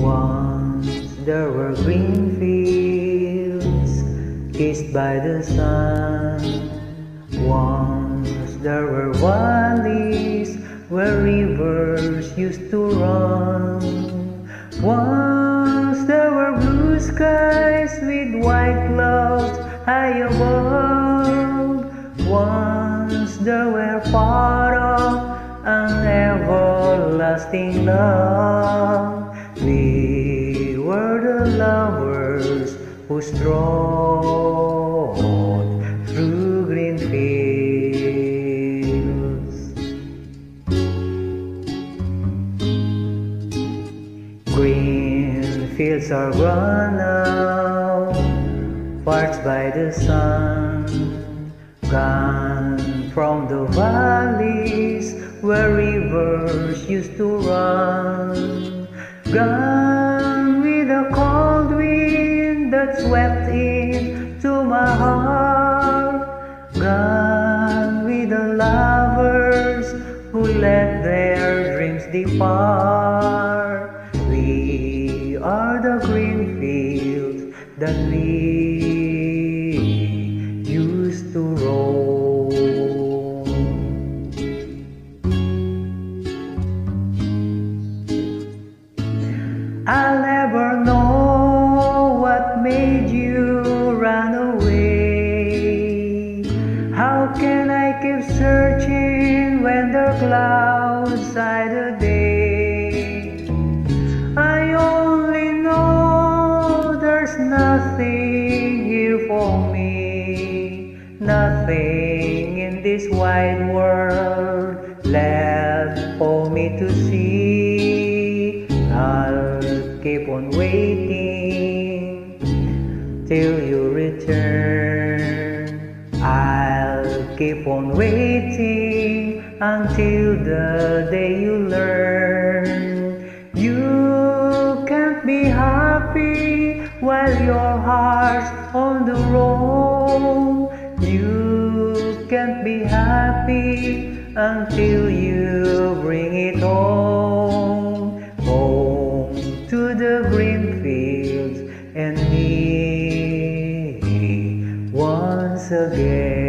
Once there were green fields kissed by the sun. Once there were valleys where rivers used to run. Once there were blue skies with white clouds high above. Once there were far off an everlasting love. The lovers who strolled through green fields. Green fields are gone now, parched by the sun, gone from the valleys where rivers used to run, gone the cold wind that swept in to my heart, gone with the lovers who let their dreams depart. We are the green fields that we used to roam. What made you run away. How can I keep searching when the clouds hide the day? I only know there's nothing here for me, nothing in this wide world left for me to see. I'll keep on waiting till you return. I'll keep on waiting until the day you learn. You can't be happy while your heart's on the road. You can't be happy until you bring it home. Again.